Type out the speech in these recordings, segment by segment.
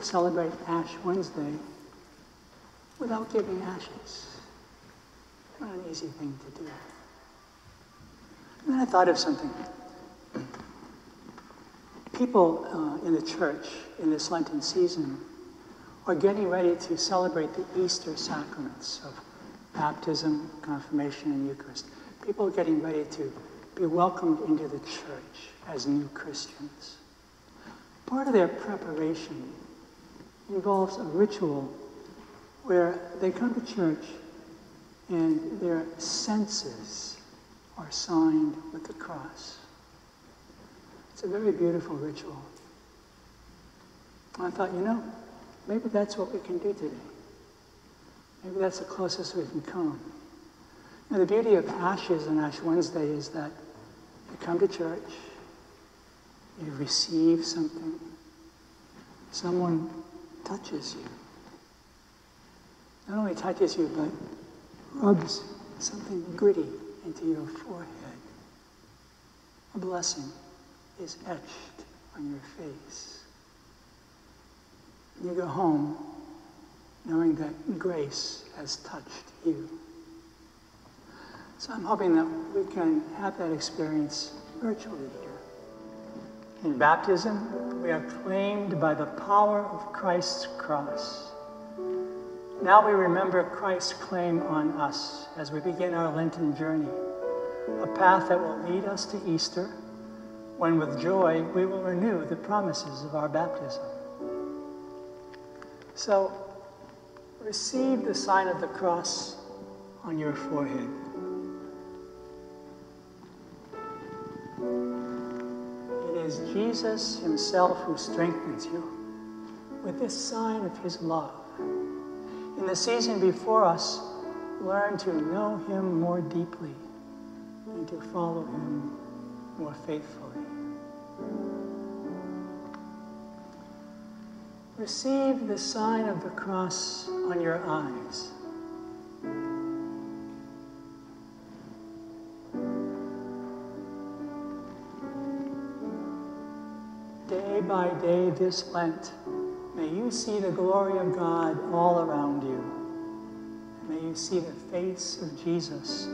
we celebrate Ash Wednesday without giving ashes. Not an easy thing to do. And then I thought of something. People uh, in the church in this Lenten season are getting ready to celebrate the Easter sacraments of baptism, confirmation, and Eucharist. People are getting ready to be welcomed into the church as new Christians. Part of their preparation involves a ritual where they come to church and their senses are signed with the cross. It's a very beautiful ritual. I thought, you know, maybe that's what we can do today. Maybe that's the closest we can come. Now, the beauty of Ashes and Ash Wednesday is that you come to church, you receive something, someone touches you. Not only touches you, but rubs something gritty into your forehead. A blessing is etched on your face. You go home knowing that grace has touched you. So I'm hoping that we can have that experience virtually. In baptism, we are claimed by the power of Christ's cross. Now we remember Christ's claim on us as we begin our Lenten journey, a path that will lead us to Easter, when with joy we will renew the promises of our baptism. So, receive the sign of the cross on your forehead. Jesus Himself who strengthens you with this sign of His love. In the season before us, learn to know Him more deeply and to follow Him more faithfully. Receive the sign of the cross on your eyes. Day by day this Lent, may you see the glory of God all around you. May you see the face of Jesus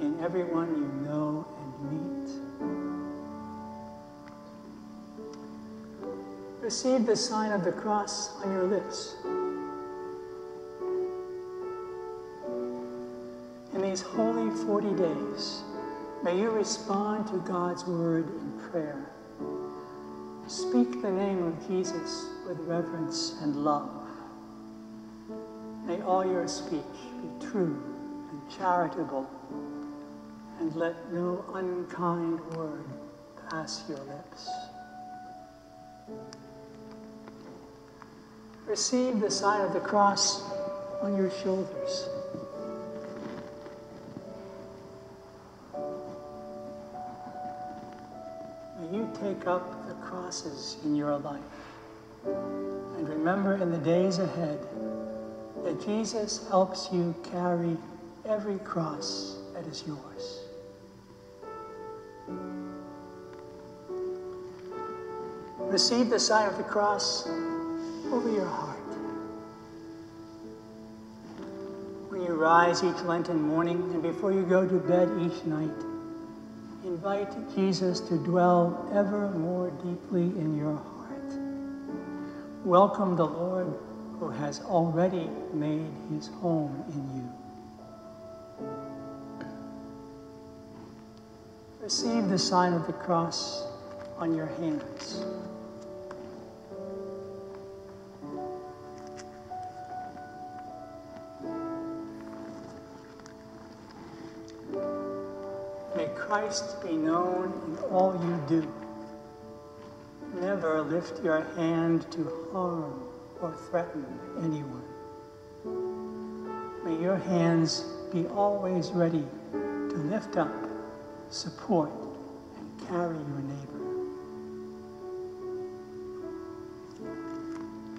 in everyone you know and meet. Receive the sign of the cross on your lips. In these holy 40 days, may you respond to God's word in prayer. Speak the name of Jesus with reverence and love. May all your speech be true and charitable, and let no unkind word pass your lips. Receive the sign of the cross on your shoulders. Up the crosses in your life. And remember in the days ahead that Jesus helps you carry every cross that is yours. Receive the sign of the cross over your heart. When you rise each Lenten morning and before you go to bed each night, invite Jesus to dwell ever more deeply in your heart. Welcome the Lord who has already made his home in you. Receive the sign of the cross on your hands. Christ be known in all you do. Never lift your hand to harm or threaten anyone. May your hands be always ready to lift up, support, and carry your neighbor.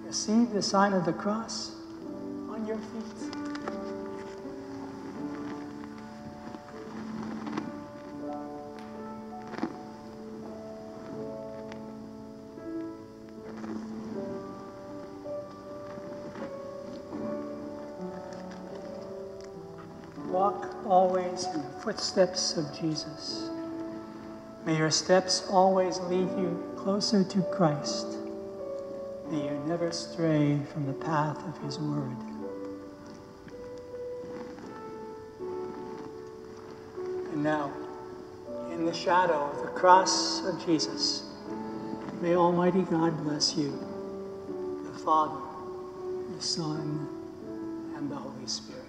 Receive the sign of the cross on your feet. Walk always in the footsteps of Jesus. May your steps always lead you closer to Christ. May you never stray from the path of his word. And now, in the shadow of the cross of Jesus, may Almighty God bless you, the Father, the Son, and the Holy Spirit.